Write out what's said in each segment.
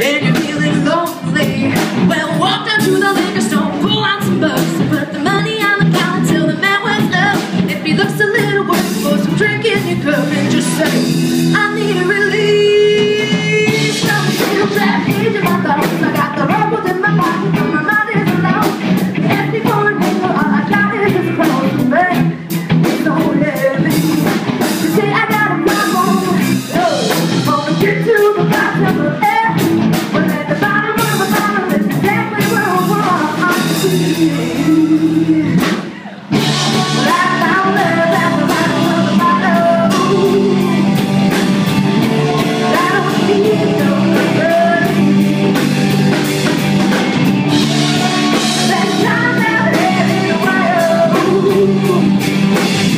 And you're feeling lonely Well, walk down to the liquor store Pull out some bucks put the money on the counter Till the man with love If he looks a little worse For some drink in your cup And just say I need a really Oh.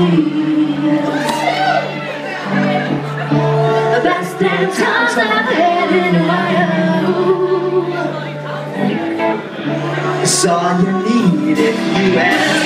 The best damn times that I've had in a while. It's all you needed, you asked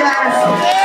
graça.